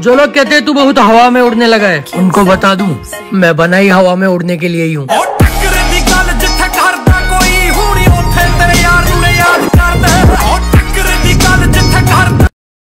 जो लोग कहते हैं, तू बहुत हवा में उड़ने लगा है। उनको बता दूँ, मैं बना ही हवा में उड़ने के लिए ही हूँ।